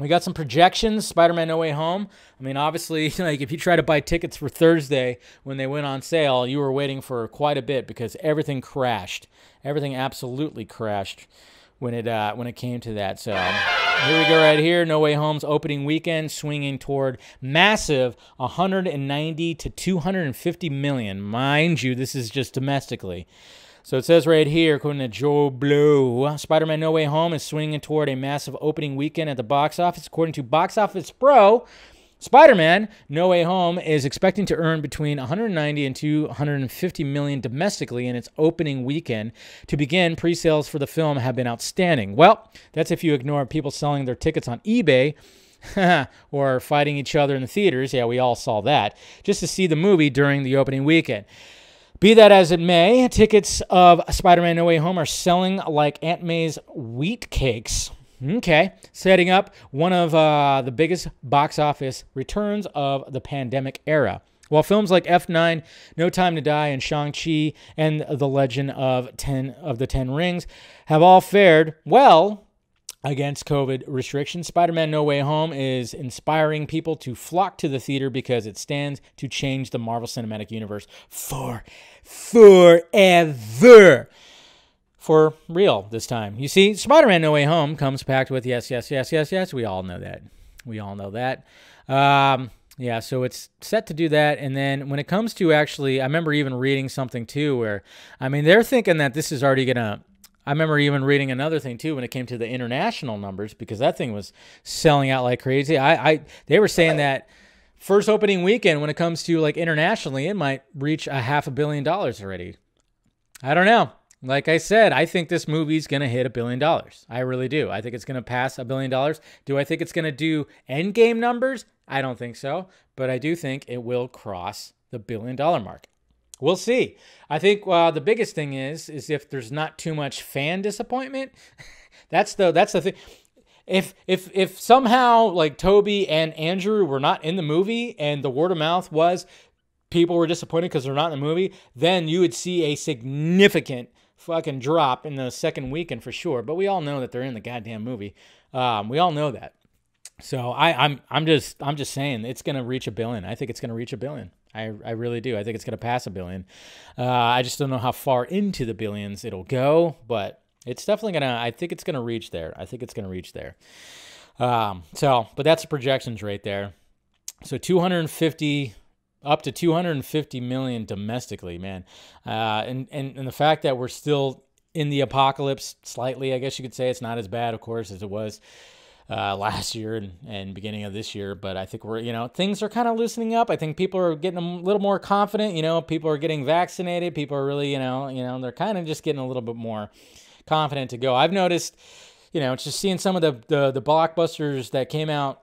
we got some projections. Spider-Man: No Way Home. I mean, obviously, like if you try to buy tickets for Thursday when they went on sale, you were waiting for quite a bit because everything crashed. Everything absolutely crashed when it uh, when it came to that. So here we go right here. No Way Home's opening weekend swinging toward massive 190 to 250 million. Mind you, this is just domestically. So it says right here, according to Joe Blow, Spider Man No Way Home is swinging toward a massive opening weekend at the box office. According to Box Office Pro, Spider Man No Way Home is expecting to earn between 190 and 250 million domestically in its opening weekend. To begin, pre sales for the film have been outstanding. Well, that's if you ignore people selling their tickets on eBay. or fighting each other in the theaters. Yeah, we all saw that. Just to see the movie during the opening weekend. Be that as it may, tickets of Spider Man No Way Home are selling like Aunt May's wheat cakes. Okay, setting up one of uh, the biggest box office returns of the pandemic era. While films like F9, No Time to Die, and Shang-Chi and The Legend of Ten of the Ten Rings have all fared well against COVID restrictions. Spider Man No Way Home is inspiring people to flock to the theater because it stands to change the Marvel Cinematic Universe for forever. For real this time. You see, Spider Man No Way Home comes packed with yes, yes, yes, yes, yes. We all know that. We all know that. Um, yeah, so it's set to do that. And then when it comes to actually, I remember even reading something too where, I mean, they're thinking that this is already going to I remember even reading another thing too when it came to the international numbers because that thing was selling out like crazy. I, I they were saying that first opening weekend when it comes to like internationally, it might reach a half a billion dollars already. I don't know. Like I said, I think this movie's going to hit a billion dollars. I really do. I think it's going to pass a billion dollars. Do I think it's going to do Endgame numbers? I don't think so, but I do think it will cross the billion dollar mark. We'll see. I think uh, the biggest thing is is if there's not too much fan disappointment. that's the that's the thing. If if if somehow like Tobey and Andrew were not in the movie and the word of mouth was people were disappointed because they're not in the movie, then you would see a significant fucking drop in the second weekend for sure. But we all know that they're in the goddamn movie. Um, we all know that. So I, I'm I'm just I'm just saying it's gonna reach a billion. I think it's gonna reach a billion. I, I really do. I think it's going to pass a billion. Uh, I just don't know how far into the billions it'll go, but it's definitely going to, I think it's going to reach there. I think it's going to reach there. Um, so, but that's the projections right there. So 250 up to 250 million domestically, man. Uh, and, and, and the fact that we're still in the apocalypse slightly, I guess you could say it's not as bad, of course, as it was uh, last year and, and beginning of this year. But I think we're, you know, things are kind of loosening up. I think people are getting a little more confident. You know, people are getting vaccinated. People are really, you know, you know, they're kind of just getting a little bit more confident to go. I've noticed, you know, just seeing some of the the, the blockbusters that came out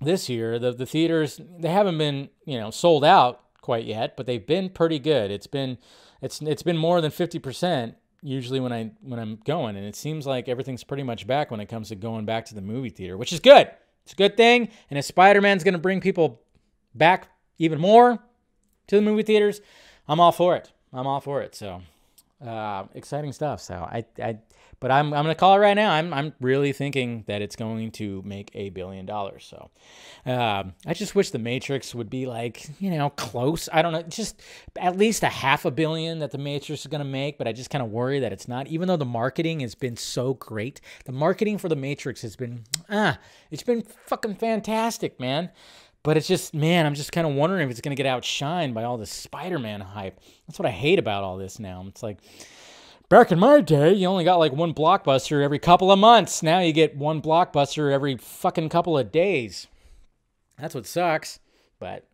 this year. The the theaters they haven't been, you know, sold out quite yet, but they've been pretty good. It's been it's it's been more than fifty percent usually when I when I'm going, and it seems like everything's pretty much back when it comes to going back to the movie theater, which is good. It's a good thing, and if Spider-Man's going to bring people back even more to the movie theaters, I'm all for it. I'm all for it. So uh, exciting stuff. So I, I but I'm, I'm to call it right now. I'm, I'm really thinking that it's going to make a billion dollars. So um, I just wish the Matrix would be like, you know, close. I don't know, just at least a half a billion that the Matrix is to make. But I just kind of worry that it's not, even though the marketing has been so great. The marketing for the Matrix has been, ah, it's been fucking fantastic, man. But it's just, man, I'm just kind of wondering if it's going to get outshined by all this Spider Man hype. That's what I hate about all this now. It's like, Back in my day, you only got like one blockbuster every couple of months. Now you get one blockbuster every fucking couple of days. That's what sucks. But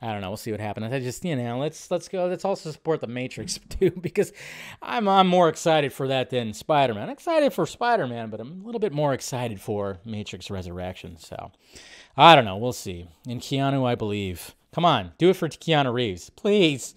I don't know. We'll see what happens. I just, you know, let's let's go. Let's also support the Matrix too, because I'm I'm more excited for that than Spider-Man. excited for Spider-Man, but I'm a little bit more excited for Matrix Resurrection. So I don't know. We'll see. In Keanu, I believe. Come on, do it for Keanu Reeves, please.